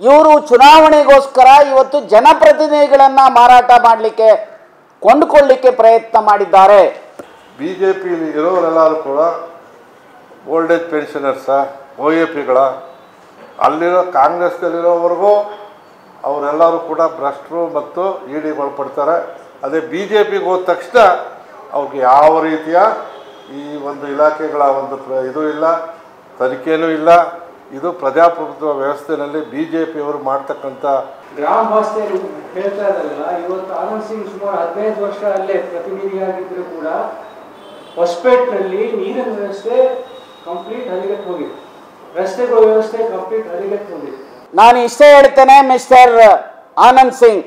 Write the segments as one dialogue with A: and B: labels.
A: ಇವರು ಚುನಾವಣೆಗೋಸ್ಕರ ಇವತ್ತು ಜನಪ್ರತಿನಿಧಿಗಳನ್ನ ಮಾರಾಟ ಮಾಡಲಿಕ್ಕೆ ಕೊಂಡುಕೊಳ್ಳಲಿಕ್ಕೆ ಪ್ರಯತ್ನ ಮಾಡಿದ್ದಾರೆ.
B: ಬಿ ಇರೋರೆಲ್ಲರೂ ಕೂಡ old age pensioners O A ಪಿಗಳ, ಅಲ್ಲಿರೋ ಕಾಂಗ್ರೆಸ್ನಲ್ಲಿರೋವರೆಗೂ ಅವರೆಲ್ಲರೂ ಕೂಡ ಭ್ರಷ್ಟರು ಮತ್ತು ಇ ಡಿಗೆ ಒಳಪಡ್ತಾರೆ ಅದೇ ಬಿ ಜೆ ಪಿಗೆ ಹೋದ ತಕ್ಷಣ ಅವ್ರಿಗೆ ಯಾವ ರೀತಿಯ ಈ ಒಂದು ಇಲಾಖೆಗಳ ಒಂದು ಇದು ಇಲ್ಲ, ತನಿಖೆನೂ ಇಲ್ಲ ಇದು ಪ್ರಜಾಪ್ರಭುತ್ವ ವ್ಯವಸ್ಥೆಯಲ್ಲಿ ಬಿ ಜೆ ಪಿಯವರು ಮಾಡ್ತಕ್ಕಂಥ
C: ಗ್ರಾಮ ವಾಸ್ತವ್ಯ ಹೇಳ್ತಾ ಇದ್ದಾರಲ್ಲ ಇವತ್ತು ಆನಂದ್ ಸಿಂಗ್ ಸುಮಾರು ಹದಿನೈದು ವರ್ಷ ಅಲ್ಲೇ ಪ್ರತಿನಿಧಿಯಾಗಿದ್ರು ಕೂಡ ಹೊಸಪೇಟ್ನಲ್ಲಿ ನೀರಿನ ವ್ಯವಸ್ಥೆ ಕಂಪ್ಲೀಟ್ ಹದಿಗೆಟ್ ಹೋಗಿದೆ. ರಸ್ತೆಗಳ ವ್ಯವಸ್ಥೆ ಕಂಪ್ಲೀಟ್ ಹದಿಗೆಟ್ ಹೋಗಿದೆ.
A: ನಾನು ಇಷ್ಟೇ ಹೇಳ್ತೇನೆ ಮಿಸ್ಟರ್ ಆನಂದ್ ಸಿಂಗ್.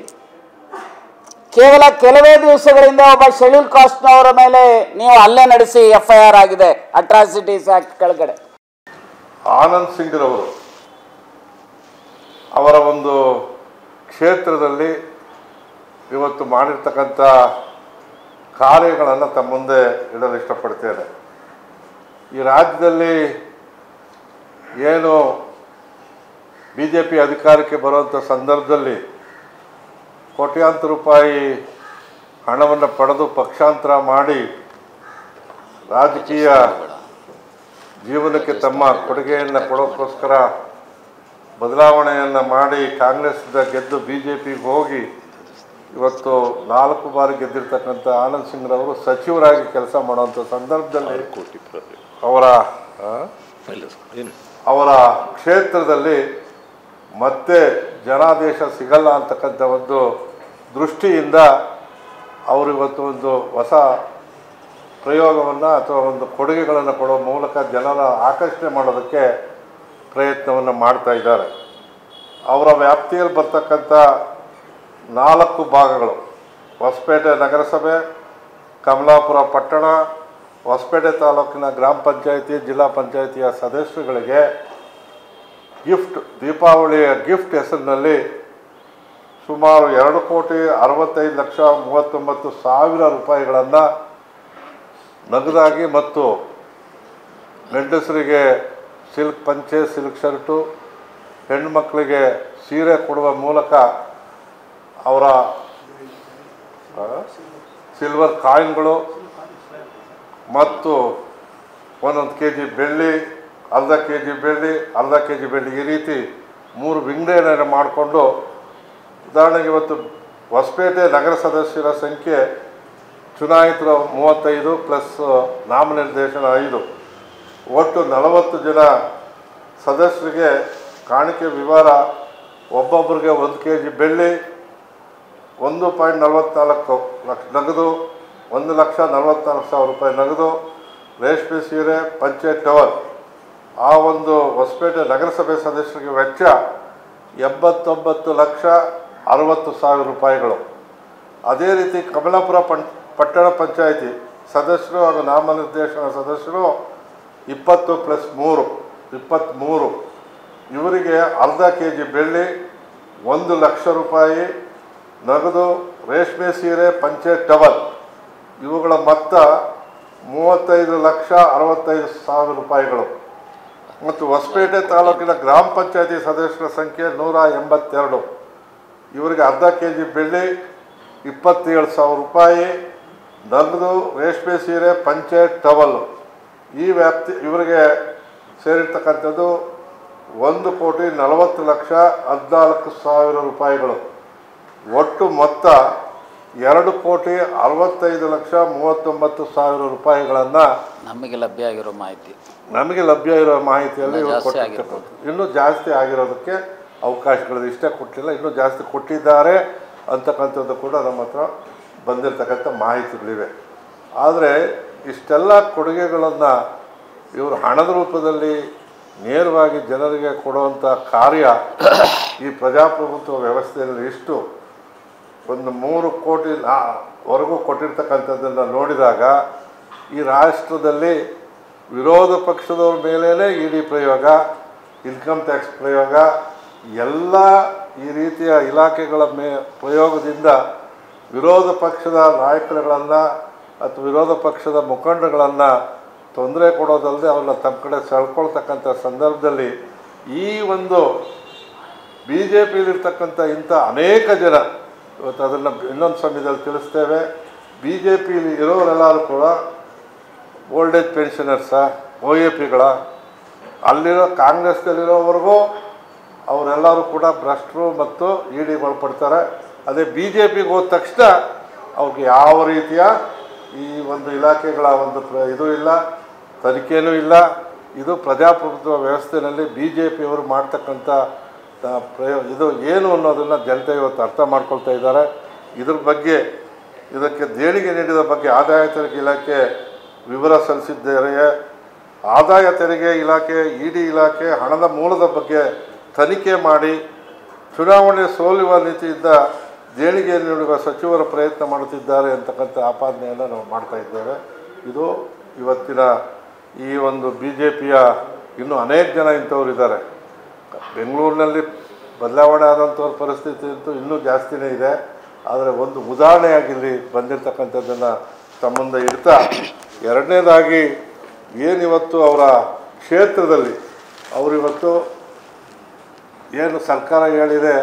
A: ಕೇವಲ ಕೆಲವೇ ದಿವಸಗಳಿಂದ ಒಬ್ಬ ಶೆಡ್ಯೂಲ್ ಕಾಸ್ಟ್ನವರ ಮೇಲೆ ನೀವು ಅಲ್ಲೇ ನಡೆಸಿ ಎಫ್ ಐ ಆರ್ ಆಗಿದೆ ಅಟ್ರಾಸಿಟೀಸ್ ಆ್ಯಕ್ಟ್ ಕೆಳಗಡೆ.
B: ಆನಂದ್ ಸಿಂಗ್ರವರು ಅವರ ಒಂದು ಕ್ಷೇತ್ರದಲ್ಲಿ ಇವತ್ತು ಮಾಡಿರ್ತಕ್ಕಂಥ ಕಾರ್ಯಗಳನ್ನು ತಮ್ಮ ಮುಂದೆ ಇಡಲು ಇಷ್ಟಪಡ್ತೇನೆ. ಈ ರಾಜ್ಯದಲ್ಲಿ ಏನು ಬಿ ಜೆ ಪಿ ಅಧಿಕಾರಕ್ಕೆ ಬರುವಂಥ ಸಂದರ್ಭದಲ್ಲಿ ಕೋಟ್ಯಾಂತರ ರೂಪಾಯಿ ಹಣವನ್ನು ಪಡೆದು ಪಕ್ಷಾಂತರ ಮಾಡಿ ರಾಜಕೀಯ ಜೀವನಕ್ಕೆ ತಮ್ಮ ಕೊಡುಗೆಯನ್ನು ಕೊಡೋಕ್ಕೋಸ್ಕರ ಬದಲಾವಣೆಯನ್ನು ಮಾಡಿ ಕಾಂಗ್ರೆಸ್ದಿಂದ ಗೆದ್ದು ಬಿ ಜೆ ಪಿಗೆ ಹೋಗಿ ಇವತ್ತು ನಾಲ್ಕು ಬಾರಿ ಗೆದ್ದಿರ್ತಕ್ಕಂಥ ಆನಂದ್ ಸಿಂಗ್ರವರು ಸಚಿವರಾಗಿ ಕೆಲಸ ಮಾಡುವಂಥ ಸಂದರ್ಭದಲ್ಲಿ ಅವರ? ಅವರ ಕ್ಷೇತ್ರದಲ್ಲಿ ಮತ್ತೆ ಜನಾದೇಶ ಸಿಗಲ್ಲ ಅಂತಕ್ಕಂಥ ಒಂದು ದೃಷ್ಟಿಯಿಂದ ಅವರು ಇವತ್ತು ಒಂದು ಹೊಸ ಪ್ರಯೋಗವನ್ನು ಅಥವಾ ಒಂದು ಕೊಡುಗೆಗಳನ್ನು ಕೊಡೋ ಮೂಲಕ ಜನರ ಆಕರ್ಷಣೆ ಮಾಡೋದಕ್ಕೆ ಪ್ರಯತ್ನವನ್ನು ಮಾಡ್ತಾ ಇದ್ದಾರೆ. ಅವರ ವ್ಯಾಪ್ತಿಯಲ್ಲಿ ಬರ್ತಕ್ಕಂಥ ನಾಲ್ಕು ಭಾಗಗಳು. ಹೊಸಪೇಟೆ ನಗರಸಭೆ, ಕಮಲಾಪುರ ಪಟ್ಟಣ, ಹೊಸಪೇಟೆ ತಾಲೂಕಿನ ಗ್ರಾಮ ಪಂಚಾಯಿತಿ, ಜಿಲ್ಲಾ ಪಂಚಾಯಿತಿಯ ಸದಸ್ಯರುಗಳಿಗೆ ಗಿಫ್ಟ್, ದೀಪಾವಳಿಯ ಗಿಫ್ಟ್ ಹೆಸರಿನಲ್ಲಿ ಸುಮಾರು ಎರಡು ಕೋಟಿ ಅರವತ್ತೈದು ಲಕ್ಷ ಮೂವತ್ತೊಂಬತ್ತು ಸಾವಿರ ರೂಪಾಯಿಗಳನ್ನು ನಗದಾಗಿ ಮತ್ತು ಹೆಂಡಸರಿಗೆ ಸಿಲ್ಕ್ ಪಂಚೆ, ಸಿಲ್ಕ್ ಶರ್ಟು ಹೆಣ್ಮಕ್ಳಿಗೆ ಸೀರೆ ಕೊಡುವ ಮೂಲಕ ಅವರ ಸಿಲ್ವರ್ ಕಾಯಿನ್ಗಳು ಮತ್ತು ಒಂದೊಂದು ಕೆ ಜಿ ಬೆಳ್ಳಿ, ಅರ್ಧ ಕೆ ಜಿ ಬೆಳ್ಳಿ, ಅರ್ಧ ಕೆ ಜಿ ಬೆಳ್ಳಿ ಈ ರೀತಿ ಮೂರು ವಿಂಗಡಣೆ ಮಾಡಿಕೊಂಡು, ಉದಾಹರಣೆಗೆ ಇವತ್ತು ಹೊಸಪೇಟೆ ನಗರ ಸದಸ್ಯರ ಸಂಖ್ಯೆ ಚುನಾಯಿತರ ಮೂವತ್ತೈದು ಪ್ಲಸ್ ನಾಮನಿರ್ದೇಶನ ಐದು. ಒಟ್ಟು ನಲವತ್ತು ಜನ ಸದಸ್ಯರಿಗೆ ಕಾಣಿಕೆ ವಿವರ ಒಬ್ಬೊಬ್ಬರಿಗೆ ಒಂದು ಕೆ ಜಿ ಬೆಳ್ಳಿ, ಒಂದು ಪಾಯಿಂಟ್ ನಲವತ್ನಾಲ್ಕು ಲಕ್ಷ ನಗದು, ಒಂದು ಲಕ್ಷ ನಲವತ್ನಾಲ್ಕು ಸಾವಿರ ರೂಪಾಯಿ ನಗದು, ರೇಷ್ಮೆ ಸೀರೆ ಪಂಚಾಯತ್ ಟವರ್ ಆ ಒಂದು ಹೊಸಪೇಟೆ ನಗರಸಭೆ ಸದಸ್ಯರಿಗೆ ವೆಚ್ಚ ಎಂಬತ್ತೊಂಬತ್ತು ಲಕ್ಷ ಅರವತ್ತು ಸಾವಿರ ರೂಪಾಯಿಗಳು. ಅದೇ ರೀತಿ ಕಮಲಾಪುರ ಪಂ ಪಟ್ಟಣ ಪಂಚಾಯಿತಿ ಸದಸ್ಯರು ಹಾಗೂ ನಾಮನಿರ್ದೇಶನ ಸದಸ್ಯರು ಇಪ್ಪತ್ತು ಪ್ಲಸ್ ಮೂರು ಇಪ್ಪತ್ತ್ಮೂರು ಇವರಿಗೆ ಅರ್ಧ ಕೆ ಜಿ ಬೆಳ್ಳಿ, ಒಂದು ಲಕ್ಷ ರೂಪಾಯಿ ನಗದು, ರೇಷ್ಮೆ ಸೀರೆ, ಪಂಚೆ ಟವಲ್. ಇವುಗಳ ಮೊತ್ತ ಮೂವತ್ತೈದು ಲಕ್ಷ ಅರವತ್ತೈದು ಸಾವಿರ ರೂಪಾಯಿಗಳು. ಮತ್ತು ಹೊಸಪೇಟೆ ತಾಲೂಕಿನ ಗ್ರಾಮ ಪಂಚಾಯತಿ ಸದಸ್ಯರ ಸಂಖ್ಯೆ ನೂರ ಎಂಬತ್ತೆರಡು. ಇವರಿಗೆ ಅರ್ಧ ಕೆ ಜಿ ಬೆಳ್ಳಿ, ಇಪ್ಪತ್ತೇಳು ಸಾವಿರ ರೂಪಾಯಿ ನಗದು ರೇಷ್ಮೆ ಸೀರೆ ಪಂಚೆ ಟವಲ್ಲು ಈ ವ್ಯಾಪ್ತಿ ಇವರಿಗೆ ಸೇರಿರ್ತಕ್ಕಂಥದ್ದು ಒಂದು ಕೋಟಿ ನಲವತ್ತು ಲಕ್ಷ ಹದಿನಾಲ್ಕು ಸಾವಿರ ರೂಪಾಯಿಗಳು. ಒಟ್ಟು ಮೊತ್ತ ಎರಡು ಕೋಟಿ ಅರವತ್ತೈದು ಲಕ್ಷ ಮೂವತ್ತೊಂಬತ್ತು ಸಾವಿರ ರೂಪಾಯಿಗಳನ್ನು
A: ನಮಗೆ ಲಭ್ಯ ಆಗಿರೋ ಮಾಹಿತಿ.
B: ನಮಗೆ ಲಭ್ಯ ಇರೋ ಮಾಹಿತಿಯಲ್ಲಿ
A: ಇನ್ನೂ ಜಾಸ್ತಿ
B: ಆಗಿರೋದಕ್ಕೆ ಅವಕಾಶಗಳು ಇಷ್ಟೇ ಕೊಟ್ಟಿಲ್ಲ. ಇನ್ನೂ ಜಾಸ್ತಿ ಕೊಟ್ಟಿದ್ದಾರೆ ಅಂತಕ್ಕಂಥದ್ದು ಕೂಡ ನಮ್ಮ ಹತ್ರ ಬಂದಿರತಕ್ಕಂಥ ಮಾಹಿತಿಗಳಿವೆ. ಆದರೆ ಇಷ್ಟೆಲ್ಲ ಕೊಡುಗೆಗಳನ್ನು ಇವರು ಹಣದ ರೂಪದಲ್ಲಿ ನೇರವಾಗಿ ಜನರಿಗೆ ಕೊಡುವಂಥ ಕಾರ್ಯ ಈ ಪ್ರಜಾಪ್ರಭುತ್ವ ವ್ಯವಸ್ಥೆಯಲ್ಲಿ ಇಷ್ಟು. ಒಂದು ಮೂರು ಕೋಟಿ ವರೆಗೂ ಕೊಟ್ಟಿರ್ತಕ್ಕಂಥದ್ದನ್ನು ನೋಡಿದಾಗ ಈ ರಾಷ್ಟ್ರದಲ್ಲಿ ವಿರೋಧ ಪಕ್ಷದವ್ರ ಮೇಲೇ ಇ ಡಿ ಪ್ರಯೋಗ, ಇನ್ಕಮ್ ಟ್ಯಾಕ್ಸ್ ಪ್ರಯೋಗ, ಎಲ್ಲ ಈ ರೀತಿಯ ಇಲಾಖೆಗಳ ಮೇ ಪ್ರಯೋಗದಿಂದ ವಿರೋಧ ಪಕ್ಷದ ನಾಯಕರುಗಳನ್ನು ಅಥವಾ ವಿರೋಧ ಪಕ್ಷದ ಮುಖಂಡಗಳನ್ನು ತೊಂದರೆ ಕೊಡೋದಲ್ಲದೆ ಅವ್ರನ್ನ ತಮ್ಮ ಕಡೆ ಸೆಳ್ಕೊಳ್ತಕ್ಕಂಥ ಸಂದರ್ಭದಲ್ಲಿ ಈ ಒಂದು ಬಿ ಜೆ ಪಿಲಿರ್ತಕ್ಕಂಥ ಇಂಥ ಅನೇಕ ಜನ ಇವತ್ತು ಅದನ್ನು ಇನ್ನೊಂದು ಸಮಯದಲ್ಲಿ ತಿಳಿಸ್ತೇವೆ. ಬಿ ಜೆ ಪಿಲಿ ಇರೋರೆಲ್ಲರೂ ಕೂಡ old age pensioners O A ಪಿಗಳ, ಅಲ್ಲಿರೋ ಕಾಂಗ್ರೆಸ್ನಲ್ಲಿರೋವರೆಗೂ ಅವರೆಲ್ಲರೂ ಕೂಡ ಭ್ರಷ್ಟರು ಮತ್ತು ಇಡಿಗೆ ಒಳಪಡ್ತಾರೆ ಅದೇ ಬಿ ಜೆ ಪಿಗೆ ಹೋದ ತಕ್ಷಣ ಅವ್ರಿಗೆ ಯಾವ ರೀತಿಯ ಈ ಒಂದು ಇಲಾಖೆಗಳ ಒಂದು ಪ್ರ ಇದು ಇಲ್ಲ, ತನಿಖೆನೂ ಇಲ್ಲ. ಇದು ಪ್ರಜಾಪ್ರಭುತ್ವ ವ್ಯವಸ್ಥೆಯಲ್ಲಿ ಬಿ ಜೆ ಪಿಯವರು ಮಾಡ್ತಕ್ಕಂಥ ಪ್ರಯೋ, ಇದು ಏನು ಅನ್ನೋದನ್ನು ಜನತೆ ಇವತ್ತು ಅರ್ಥ ಮಾಡ್ಕೊಳ್ತಾ ಇದ್ದಾರೆ. ಇದ್ರ ಬಗ್ಗೆ, ಇದಕ್ಕೆ ದೇಣಿಗೆ ನೀಡಿದ ಬಗ್ಗೆ ಆದಾಯ ತೆರಿಗೆ ಇಲಾಖೆ ವಿವರ ಸಲ್ಲಿಸಿದ್ದಾರೆ ಆದಾಯ ತೆರಿಗೆ ಇಲಾಖೆ ಇ ಡಿ ಇಲಾಖೆ, ಹಣದ ಮೂಲದ ಬಗ್ಗೆ ತನಿಖೆ ಮಾಡಿ, ಚುನಾವಣೆ ಸೋಲುವ ನೀತಿಯಿಂದ ದೇಣಿಗೆ ನೀಡುವ ಸಚಿವರು ಪ್ರಯತ್ನ ಮಾಡುತ್ತಿದ್ದಾರೆ ಅಂತಕ್ಕಂಥ ಆಪಾದನೆಯನ್ನು ನಾವು ಮಾಡ್ತಾ ಇದ್ದೇವೆ. ಇದು ಇವತ್ತಿನ ಈ ಒಂದು ಬಿ ಜೆ ಪಿಯ ಇನ್ನೂ ಅನೇಕ ಜನ ಇಂಥವ್ರು ಇದ್ದಾರೆ. ಬೆಂಗಳೂರಿನಲ್ಲಿ ಬದಲಾವಣೆ ಆದಂಥವ್ರ ಪರಿಸ್ಥಿತಿ ಅಂತೂ ಇನ್ನೂ ಜಾಸ್ತಿನೇ ಇದೆ. ಆದರೆ ಒಂದು ಉದಾಹರಣೆಯಾಗಿಲ್ಲಿ ಬಂದಿರತಕ್ಕಂಥದ್ದನ್ನು ಸಂಬಂಧ ಇಡ್ತಾ, ಎರಡನೇದಾಗಿ ಏನಿವತ್ತು ಅವರ ಕ್ಷೇತ್ರದಲ್ಲಿ, ಅವರಿವತ್ತು ಏನು ಸರ್ಕಾರ ಹೇಳಿದೆ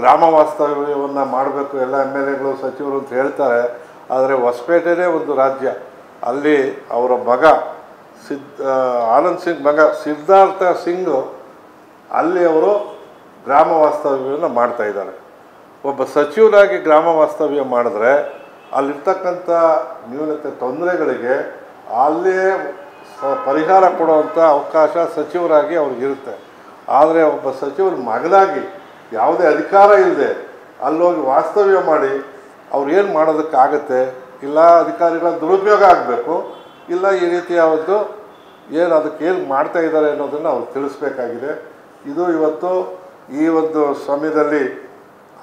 B: ಗ್ರಾಮ ವಾಸ್ತವ್ಯವನ್ನು ಮಾಡಬೇಕು, ಎಲ್ಲ ಎಂ ಎಲ್ ಎಗಳು, ಸಚಿವರು ಅಂತ ಹೇಳ್ತಾರೆ. ಆದರೆ ಹೊಸಪೇಟೆನೇ ಒಂದು ರಾಜ್ಯ. ಅಲ್ಲಿ ಅವರ ಮಗ ಸಿದ್ಧ ಆನಂದ್ ಸಿಂಗ್ ಮಗ ಸಿದ್ಧಾರ್ಥ ಸಿಂಗ್, ಅಲ್ಲಿ ಅವರು ಗ್ರಾಮ ವಾಸ್ತವ್ಯವನ್ನು ಮಾಡ್ತಾ ಇದ್ದಾರೆ. ಒಬ್ಬ ಸಚಿವರಾಗಿ ಗ್ರಾಮ ವಾಸ್ತವ್ಯ ಮಾಡಿದ್ರೆ ಅಲ್ಲಿರ್ತಕ್ಕಂಥ ನ್ಯೂನತೆ ತೊಂದರೆಗಳಿಗೆ ಅಲ್ಲೇ ಪರಿಹಾರ ಕೊಡುವಂಥ ಅವಕಾಶ ಸಚಿವರಾಗಿ ಅವ್ರಿಗಿರುತ್ತೆ. ಆದರೆ ಒಬ್ಬ ಸಚಿವರ ಮಗನಾಗಿ ಯಾವುದೇ ಅಧಿಕಾರ ಇಲ್ಲದೆ ಅಲ್ಲೋಗಿ ವಾಸ್ತವ್ಯ ಮಾಡಿ ಅವ್ರು ಏನು ಮಾಡೋದಕ್ಕಾಗತ್ತೆ? ಇಲ್ಲ ಅಧಿಕಾರಿಗಳ ದುರುಪಯೋಗ ಆಗಬೇಕು. ಇಲ್ಲ ಈ ರೀತಿ ಒಂದು ಏನು ಅದಕ್ಕೆ ಏನು ಮಾಡ್ತಾ ಇದ್ದಾರೆ ಅನ್ನೋದನ್ನು ಅವ್ರು ತಿಳಿಸ್ಬೇಕಾಗಿದೆ. ಇದು ಇವತ್ತು ಈ ಒಂದು ಸಮಯದಲ್ಲಿ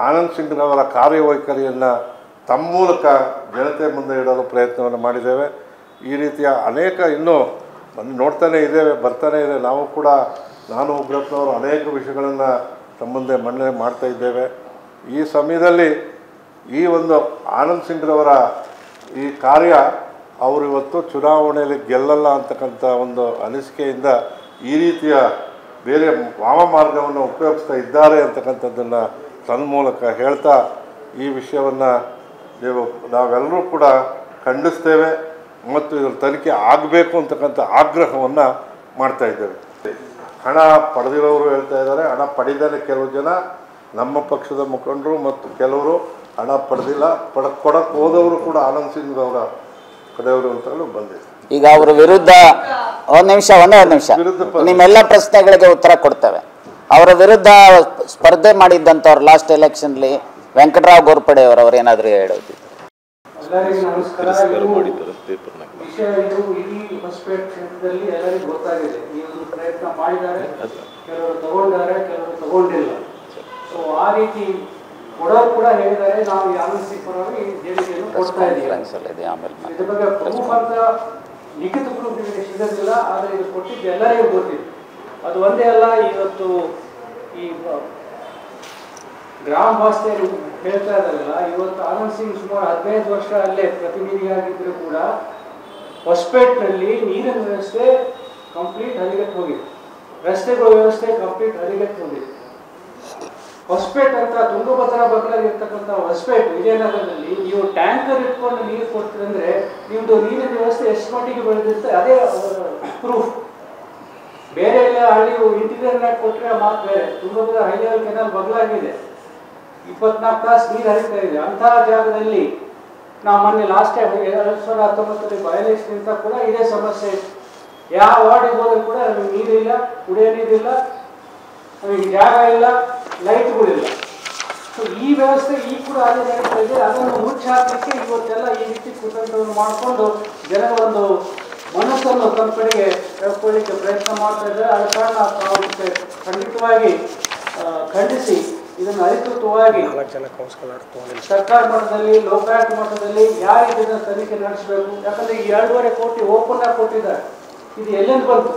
B: ಆನಂದ್ ಸಿಂಗ್ರವರ ಕಾರ್ಯವೈಖರಿಯನ್ನು ತಮ್ಮ ಮೂಲಕ ಜನತೆ ಮುಂದೆ ಇಡಲು ಪ್ರಯತ್ನವನ್ನು ಮಾಡಿದ್ದೇವೆ. ಈ ರೀತಿಯ ಅನೇಕ ಇನ್ನೂ ನೋಡ್ತಾನೆ ಇದ್ದೇವೆ, ಬರ್ತಾನೆ ಇದೆ. ನಾವು ಕೂಡ ನಾನು ಉಗ್ರಪ್ಪನವರು ಅನೇಕ ವಿಷಯಗಳನ್ನು ತಮ್ಮ ಮಂಡನೆ ಮಾಡ್ತಾ ಇದ್ದೇವೆ. ಈ ಸಮಯದಲ್ಲಿ ಈ ಒಂದು ಆನಂದ್ ಸಿಂಗ್ರವರ ಈ ಕಾರ್ಯ ಅವರು ಇವತ್ತು ಚುನಾವಣೆಯಲ್ಲಿ ಗೆಲ್ಲಲ್ಲ ಅಂತಕ್ಕಂಥ ಒಂದು ಅನಿಸಿಕೆಯಿಂದ ಈ ರೀತಿಯ ಬೇರೆ ವಾಮ ಮಾರ್ಗವನ್ನು ಉಪಯೋಗಿಸ್ತಾ ಇದ್ದಾರೆ ಅಂತಕ್ಕಂಥದ್ದನ್ನು ತನ್ಮೂಲಕ ಹೇಳ್ತಾ ಈ ವಿಷಯವನ್ನು ನೀವು ನಾವೆಲ್ಲರೂ ಕೂಡ ಖಂಡಿಸ್ತೇವೆ ಮತ್ತು ಇದರ ತನಿಖೆ ಆಗಬೇಕು ಅಂತಕ್ಕಂಥ ಆಗ್ರಹವನ್ನು ಮಾಡ್ತಾ ಇದ್ದೇವೆ. ಹಣ ಪಡೆದಿರೋರು ಹೇಳ್ತಾ ಇದ್ದಾರೆ. ಹಣ ಪಡೆದಾನೆ ಕೆಲವು ಜನ. ನಮ್ಮ ಪಕ್ಷದ ಮುಖಂಡರು ಮತ್ತು ಕೆಲವರು ಹಣ ಪಡೆದಿಲ್ಲ. ಪಡ ಕೊಡಕ್ಕೆ ಹೋದವರು ಕೂಡ ಆನಂದ್ ಸಿಂಗ್ ಅವರ ಕಡೆಯವರು ಅಂತಲೂ ಬಂದಿದೆ.
A: ಈಗ ಅವರ ವಿರುದ್ಧ ಒಂದ್ ನಿಮಿಷ ಒಂದೇ ಒಂದ್ ನಿಮಿಷ. ನಿಮ್ಮೆಲ್ಲ ಪ್ರಶ್ನೆಗಳಿಗೆ ಉತ್ತರ ಕೊಡ್ತೇವೆ. ಅವರ ವಿರುದ್ಧ ಸ್ಪರ್ಧೆ ಮಾಡಿದ್ದಂಥವ್ರು ಲಾಸ್ಟ್ ಎಲೆಕ್ಷನ್ಲಿ ವೆಂಕಟರಾವ್ ಗೋರ್ಪಡೆ ಅವರು ಅವ್ರು ಏನಾದರೂ ಹೇಳೋದು?
C: ಎಲ್ಲರಿಗೂ ನಮಸ್ಕಾರ. ಇದು ವಿಷಯ ಇದು ಇಡೀ ಹೊಸಪೇಟೆ ಕ್ಷೇತ್ರದಲ್ಲಿ ಎಲ್ಲರಿಗೂ ಗೊತ್ತಾಗಿದೆ. ಈ ಒಂದು ಪ್ರಯತ್ನ ಮಾಡಿದ್ದಾರೆ. ಕೆಲವರು ತಗೊಂಡಿದ್ದಾರೆ ಕೆಲವರು ತಗೊಂಡಿಲ್ಲ. ಸೊ ಆ ರೀತಿ ಕೊಡೋರು ಕೂಡ ಹೇಳಿದ್ದಾರೆ ನಾವು ಸಿಂಗ್ ಪರವಾಗಿ ದೇಣಿಗೆಯನ್ನು ಕೊಡ್ತಾ ಇದ್ದೀವಿ. ಇದ್ರ ಬಗ್ಗೆ ಪ್ರಮುಖ ಅಂತ ಲಿಖಿತ ಪ್ರೂಫ್ ನಿಮಗೆ ಸಿಗೋದಿಲ್ಲ ಆದರೆ ಇದು ಕೊಟ್ಟಿದ್ದು ಎಲ್ಲರಿಗೂ ಗೊತ್ತಿದೆ. ಅದು ಒಂದೇ ಅಲ್ಲ ಇವತ್ತು ಈ ಗ್ರಾಮ ವಾಸ್ತವ್ಯ ಹೇಳ್ತಾ ಇದ್ದಾರಲ್ಲ ಇವತ್ತು ಆನಂದ್ ಸಿಂಗ್ ಸುಮಾರು ಹದಿನೈದು ವರ್ಷ ಅಲ್ಲೇ ಪ್ರತಿನಿಧಿಯಾಗಿದ್ದರೂ ಕೂಡ ಹೊಸಪೇಟ್ನಲ್ಲಿ ನೀರಿನ ವ್ಯವಸ್ಥೆ ಕಂಪ್ಲೀಟ್ ಅಲ್ಲಿಗೆ ಹೋಗಿದೆ ರಸ್ತೆಗಳ ವ್ಯವಸ್ಥೆ ಕಂಪ್ಲೀಟ್ ಅಲ್ಲಿಗೆ ಹೋಗಿದೆ ಹೊಸಪೇಟ್ ಅಂತ ತುಂಗಭದ್ರಾ ಬಗ್ಲಾಗಿರ್ತಕ್ಕಂಥ ಹೊಸಪೇಟ್ ವಿಜಯನಗರದಲ್ಲಿ ನೀವು ಟ್ಯಾಂಕರ್ ಇಟ್ಕೊಂಡು ನೀರು ಕೊಡ್ತೀರಂದ್ರೆ ನಿಮ್ಮದು ನೀರಿನ ವ್ಯವಸ್ಥೆ ಎಷ್ಟು ಮಟ್ಟಿಗೆ ಬೆಳೆದಿರುತ್ತೆ ಅದೇ ಪ್ರೂಫ್ ಬೇರೆ ಎಲ್ಲ ಹಳ್ಳಿ ಇಂಟೀರಿಯರ್ ನಾಗ ಕೊಟ್ಟರೆ ಮಾತು ಬೇರೆ. ತುಂಗಭದ್ರಾ ಹೈ ಲೆವೆಲ್ ಕೆನಾಲ್ ಬಗ್ಲಾಗಿದೆ. ಇಪ್ಪತ್ನಾಲ್ಕು ತಾಸು ನೀರು ಹರಿತಾ ಇದೆ. ಅಂತಹ ಜಾಗದಲ್ಲಿ ನಾವು ಮೊನ್ನೆ ಲಾಸ್ಟ್ ಟೈಮ್ ಎರಡು ಸಾವಿರದ ಹತ್ತೊಂಬತ್ತರಲ್ಲಿ ಬಯಲೇಶ್ ಕೂಡ ಇದೇ ಸಮಸ್ಯೆ ಇತ್ತು. ಯಾವ ವಾರ್ಡಿಗೆ ಹೋದ್ರೆ ಕೂಡ ನಮಗೆ ನೀರಿಲ್ಲ ಕುಡಿಯೋ ನೀರಿಲ್ಲ ನಮಗೆ ಜಾಗ ಇಲ್ಲ ಲೈಟ್ಗಳಿಲ್ಲ. ಸೊ ಈ ವ್ಯವಸ್ಥೆ ಈ ಕೂಡ ಅದೇ ನಡೀತಾ ಇದೆ. ಅದನ್ನು ಮುಚ್ಚಾಕಲಿಕ್ಕೆ ಇವತ್ತೆಲ್ಲ ಈ ರೀತಿ ಕುತಂತ್ರವನ್ನು ಮಾಡಿಕೊಂಡು ಜನರ ಒಂದು ಮನಸ್ಸನ್ನು ತಮ್ಮ ಕಡೆಗೆ ಕಳ್ಕೊಳ್ಳಿಕ್ಕೆ ಪ್ರಯತ್ನ ಮಾಡ್ತಾ ಇದ್ದಾರೆ. ಆದ ಕಾರಣ ಖಂಡಿತವಾಗಿ ಖಂಡಿಸಿ ಇದನ್ನು ಅಧಿಕೃತವಾಗಿ ಸರ್ಕಾರ ಮಟ್ಟದಲ್ಲಿ ಲೋಕಾಯುಕ್ತ ಮಟ್ಟದಲ್ಲಿ ಯಾವ ಇದನ್ನ ತನಿಖೆ ನಡೆಸಬೇಕು? ಯಾಕಂದ್ರೆ ಈ ಎರಡೂವರೆ ಕೋಟಿ ಓಪನ್ ಆಗಿ ಕೊಟ್ಟಿದ್ದಾರೆ. ಇದು ಎಲ್ಲಿಂದ ಬಂತು?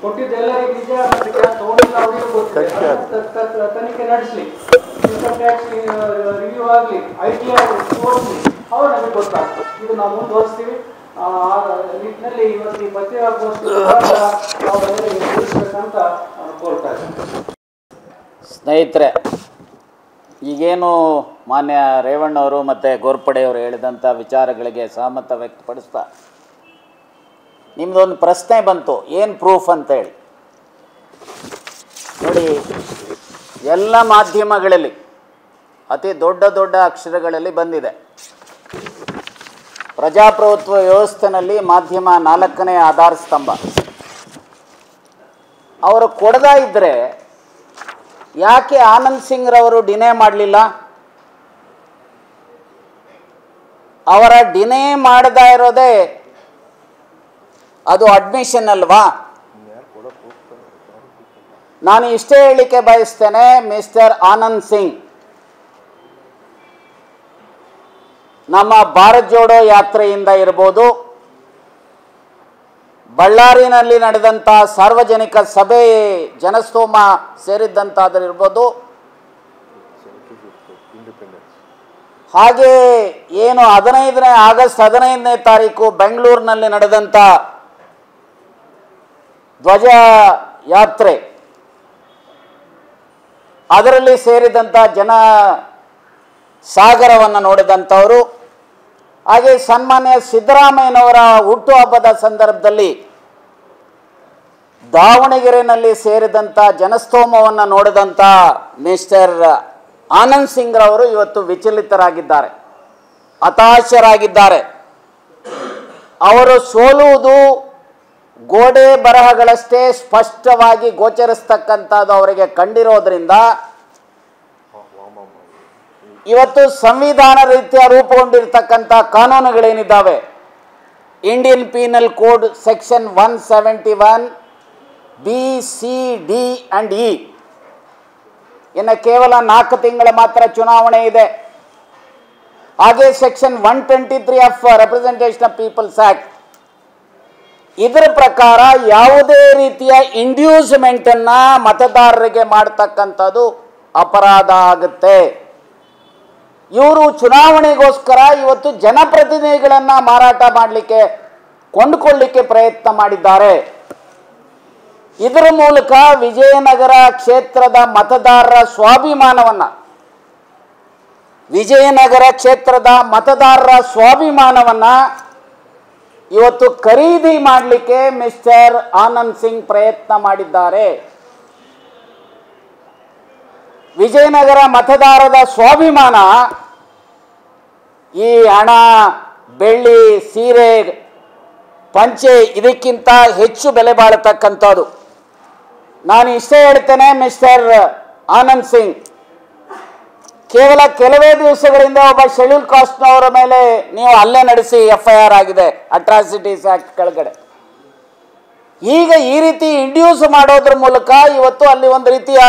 C: ಕೊಟ್ಟಿದ್ದು ಎಲ್ಲರಿಗೂ ನಿಜ ತಗೊಂಡಿಲ್ಲ ಅವರಿಗೂ ಗೊತ್ತಿದೆ ತನಿಖೆ ನಡೆಸಲಿ. ಇನ್ಕಮ್ ಟ್ಯಾಕ್ಸ್ ರಿವ್ಯೂ ಆಗಲಿ ಐ ಟಿ ತೋರಿಸ್ಲಿ. ಅವ್ರು ನಮಗೆ ಗೊತ್ತಾಗ್ತದೆ ಇದು ನಾವು ಮುಂದುವರಿಸ್ತೀವಿ ಆ ನಿಟ್ಟಿನಲ್ಲಿ ಇವತ್ತು ಈ ಪತ್ರಿಕಾಗೋಷ್ಠಿ ಎಲ್ಲರಿಗೆ ತಿಳಿಸ್ಬೇಕಂತ ಕೋರ್ತಾ ಇದ್ದೀನಿ.
A: ಸ್ನೇಹಿತರೆ ಈಗೇನು ಮಾನ್ಯ ರೇವಣ್ಣವರು ಮತ್ತು ಗೋರ್ಪಡೆಯವರು ಹೇಳಿದಂಥ ವಿಚಾರಗಳಿಗೆ ಸಹಮತ ವ್ಯಕ್ತಪಡಿಸ್ತಾ ನಿಮ್ಮದೊಂದು ಪ್ರಶ್ನೆ ಬಂತು, ಏನು ಪ್ರೂಫ್ ಅಂತೇಳಿ ನೋಡಿ, ಎಲ್ಲ ಮಾಧ್ಯಮಗಳಲ್ಲಿ, ಅತಿ ದೊಡ್ಡ ದೊಡ್ಡ ಅಕ್ಷರಗಳಲ್ಲಿ ಬಂದಿದೆ. ಪ್ರಜಾಪ್ರಭುತ್ವ ವ್ಯವಸ್ಥೆನಲ್ಲಿ ಮಾಧ್ಯಮ ನಾಲ್ಕನೇ ಆಧಾರ ಸ್ತಂಭ. ಅವರು ಕೊಡದ ಇದ್ದರೆ ಯಾಕೆ ಆನಂದ್ ಸಿಂಗ್ ರವರು ಡಿನೇ ಮಾಡಲಿಲ್ಲ? ಅವರ ಡಿನೇ ಮಾಡದ ಇರೋದೇ ಅದು ಅಡ್ಮಿಷನ್ ಅಲ್ವಾ? ನಾನು ಇಷ್ಟೇ ಹೇಳಿಕೆ ಬಯಸ್ತೇನೆ, ಮಿಸ್ಟರ್ ಆನಂದ್ ಸಿಂಗ್. ನಮ್ಮ ಭಾರತ್ ಜೋಡೋ ಯಾತ್ರೆಯಿಂದ ಇರ್ಬೋದು. ಬಳ್ಳಾರಿನಲ್ಲಿ ನಡೆದಂಥ ಸಾರ್ವಜನಿಕ ಸಭೆ, ಜನಸ್ತೋಮ ಸೇರಿದ್ದಂತಾದ್ರಿರ್ಬೋದು ಹಾಗೆ ಏನು ಹದಿನೈದನೇ ಆಗಸ್ಟ್ ಹದಿನೈದನೇ ತಾರೀಕು ಬೆಂಗಳೂರಿನಲ್ಲಿ ನಡೆದಂಥ ಧ್ವಜ ಯಾತ್ರೆ ಅದರಲ್ಲಿ ಸೇರಿದಂಥ ಜನ ಸಾಗರವನ್ನು ನೋಡಿದಂಥವರು, ಹಾಗೆ ಸನ್ಮಾನ್ಯ ಸಿದ್ದರಾಮಯ್ಯನವರ ಹುಟ್ಟುಹಬ್ಬದ ಸಂದರ್ಭದಲ್ಲಿ ದಾವಣಗೆರೆಯಲ್ಲಿ ಸೇರಿದಂಥ ಜನಸ್ತೋಮವನ್ನು ನೋಡಿದಂಥ ಮಿಸ್ಟರ್ ಆನಂದ್ ಸಿಂಗ್ ರವರು ಇವತ್ತು ವಿಚಲಿತರಾಗಿದ್ದಾರೆ, ಹತಾಶರಾಗಿದ್ದಾರೆ. ಅವರು ಸೋಲುವುದು ಗೋಡೆ ಬರಹಗಳಷ್ಟೇ ಸ್ಪಷ್ಟವಾಗಿ ಗೋಚರಿಸ್ತಕ್ಕಂಥದ್ದು ಅವರಿಗೆ ಕಂಡಿರೋದ್ರಿಂದ ಇವತ್ತು ಸಂವಿಧಾನ ರೀತಿಯ ರೂಪುಗೊಂಡಿರ್ತಕ್ಕಂಥ ಕಾನೂನುಗಳೇನಿದ್ದಾವೆ? Indian penal code section one seventy one B C D and E ಇನ್ನು ಕೇವಲ ನಾಲ್ಕು ತಿಂಗಳ ಮಾತ್ರ ಚುನಾವಣೆ ಇದೆ. ಹಾಗೆ section one twenty three of representation of people's act ಇದರ ಪ್ರಕಾರ ಯಾವುದೇ ರೀತಿಯ ಇಂಡ್ಯೂಸ್ಮೆಂಟನ್ನು ಮತದಾರರಿಗೆ ಮಾಡ್ತಕ್ಕಂಥದ್ದು ಅಪರಾಧ ಆಗುತ್ತೆ. ಇವರು ಚುನಾವಣೆಗೋಸ್ಕರ ಇವತ್ತು ಜನಪ್ರತಿನಿಧಿಗಳನ್ನು ಮಾರಾಟ ಮಾಡಲಿಕ್ಕೆ, ಕೊಂಡುಕೊಳ್ಳಿಕ್ಕೆ ಪ್ರಯತ್ನ ಮಾಡಿದ್ದಾರೆ. ಇದರ ಮೂಲಕ ವಿಜಯನಗರ ಕ್ಷೇತ್ರದ ಮತದಾರರ ಸ್ವಾಭಿಮಾನವನ್ನು, ವಿಜಯನಗರ ಕ್ಷೇತ್ರದ ಮತದಾರರ ಸ್ವಾಭಿಮಾನವನ್ನು ಇವತ್ತು ಖರೀದಿ ಮಾಡಲಿಕ್ಕೆ ಮಿಸ್ಟರ್ ಆನಂದ್ ಸಿಂಗ್ ಪ್ರಯತ್ನ ಮಾಡಿದ್ದಾರೆ. ವಿಜಯನಗರ ಮತದಾರರ ಸ್ವಾಭಿಮಾನ, ಈ ಹಣ, ಬೆಳ್ಳಿ, ಸೀರೆ, ಪಂಚೆ ಇದಕ್ಕಿಂತ ಹೆಚ್ಚು ಬೆಲೆ ಬಾಳತಕ್ಕಂಥದ್ದು. ನಾನು ಇಷ್ಟೇ ಹೇಳ್ತೇನೆ ಮಿಸ್ಟರ್ ಆನಂದ್ ಸಿಂಗ್. ಕೇವಲ ಕೆಲವೇ ದಿವಸಗಳಿಂದ ಒಬ್ಬ ಶೆಡ್ಯೂಲ್ ಕಾಸ್ಟ್ನವರ ಮೇಲೆ ನೀವು ಹಲ್ಲೆ ನಡೆಸಿ ಎಫ್ ಐ ಆರ್ ಆಗಿದೆ, ಅಟ್ರಾಸಿಟೀಸ್ ಆಕ್ಟ್ ಕೆಳಗಡೆ. ಈಗ ಈ ರೀತಿ ಇಂಡ್ಯೂಸ್ ಮಾಡೋದ್ರ ಮೂಲಕ ಇವತ್ತು ಅಲ್ಲಿ ಒಂದು ರೀತಿಯ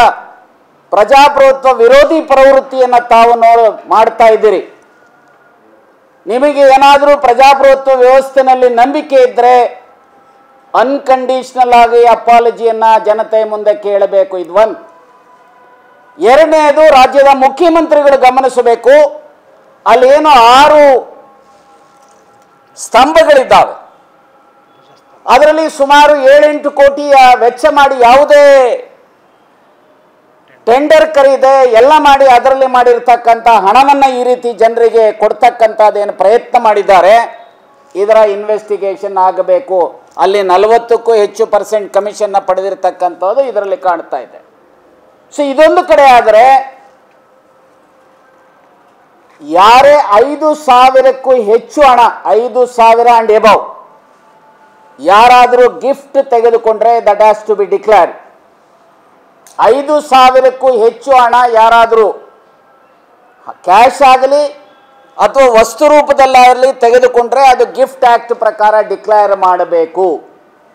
A: ಪ್ರಜಾಪ್ರಭುತ್ವ ವಿರೋಧಿ ಪ್ರವೃತ್ತಿಯನ್ನು ತಾವು ನೋಡ, ಮಾಡ್ತಾ ಇದ್ದೀರಿ. ನಿಮಗೆ ಏನಾದರೂ ಪ್ರಜಾಪ್ರಭುತ್ವ ವ್ಯವಸ್ಥೆನಲ್ಲಿ ನಂಬಿಕೆ ಇದ್ದರೆ ಅನ್ಕಂಡೀಷನಲ್ ಆಗಿ ಅಪಾಲಜಿಯನ್ನು ಜನತೆ ಮುಂದೆ ಕೇಳಬೇಕು, ಇದು ಒಂದು ಎರಡನೆಯದು ರಾಜ್ಯದ ಮುಖ್ಯಮಂತ್ರಿಗಳು ಗಮನಿಸಬೇಕು. ಅಲ್ಲಿ ಏನು ಆರು ಸ್ತಂಭಗಳಿದ್ದಾವೆ. ಅದರಲ್ಲಿ ಸುಮಾರು ಏಳೆಂಟು ಕೋಟಿಯ ವೆಚ್ಚ ಮಾಡಿ ಯಾವುದೇ ಟೆಂಡರ್ ಕರೀದೆ ಎಲ್ಲ ಮಾಡಿ ಅದರಲ್ಲಿ ಮಾಡಿರ್ತಕ್ಕಂಥ ಹಣವನ್ನು ಈ ರೀತಿ ಜನರಿಗೆ ಕೊಡ್ತಕ್ಕಂಥದ್ದೇನು ಪ್ರಯತ್ನ ಮಾಡಿದ್ದಾರೆ. ಇದರ ಇನ್ವೆಸ್ಟಿಗೇಷನ್ ಆಗಬೇಕು. ಅಲ್ಲಿ ನಲವತ್ತಕ್ಕೂ ಹೆಚ್ಚು ಪರ್ಸೆಂಟ್ ಕಮಿಷನ್ನ ಪಡೆದಿರ್ತಕ್ಕಂಥದ್ದು ಇದರಲ್ಲಿ ಕಾಣ್ತಾ ಇದೆ. ಸೊ ಇದೊಂದು ಕಡೆ ಆದರೆ ಯಾರೇ ಐದು ಸಾವಿರಕ್ಕೂ ಹೆಚ್ಚು ಹಣ, ಐದು ಸಾವಿರ ಅಂಡ್ ಎಬವ್ ಯಾರಾದರೂ ಗಿಫ್ಟ್ ತೆಗೆದುಕೊಂಡ್ರೆ that has to be declare ಐದು ಸಾವಿರಕ್ಕೂ ಹೆಚ್ಚು ಹಣ ಯಾರಾದರೂ ಕ್ಯಾಶ್ ಆಗಲಿ ಅಥವಾ ವಸ್ತು ರೂಪದಲ್ಲಾಗಲಿ ತೆಗೆದುಕೊಂಡ್ರೆ ಅದು ಗಿಫ್ಟ್ ಆ್ಯಕ್ಟ್ ಪ್ರಕಾರ ಡಿಕ್ಲೇರ್ ಮಾಡಬೇಕು.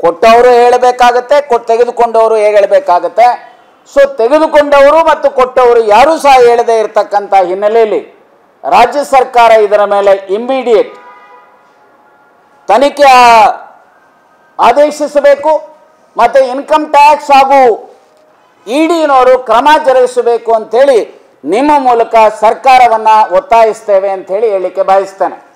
A: ಕೊಟ್ಟವರು ಹೇಳಬೇಕಾಗತ್ತೆ ತೆಗೆದುಕೊಂಡವರು ಹೇಗೆ ಹೇಳಬೇಕಾಗತ್ತೆ. ಸೊ ತೆಗೆದುಕೊಂಡವರು ಮತ್ತು ಕೊಟ್ಟವರು ಯಾರೂ ಸಹ ಹೇಳದೇ ಇರತಕ್ಕಂಥ ಹಿನ್ನೆಲೆಯಲ್ಲಿ ರಾಜ್ಯ ಸರ್ಕಾರ ಇದರ ಮೇಲೆ ಇಮ್ಮಿಡಿಯೇಟ್ ತನಿಖೆ ಆದೇಶಿಸಬೇಕು ಮತ್ತು ಇನ್ಕಮ್ ಟ್ಯಾಕ್ಸ್ ಹಾಗೂ ಇಡಿನವರು ಕ್ರಮ ಜರುಗಿಸಬೇಕು ಅಂತೇಳಿ ನಿಮ್ಮ ಮೂಲಕ ಸರ್ಕಾರವನ್ನು ಒತ್ತಾಯಿಸ್ತೇವೆ ಅಂತ ಹೇಳಿ ಹೇಳಲಿಕ್ಕೆ ಬಯಸ್ತೇನೆ.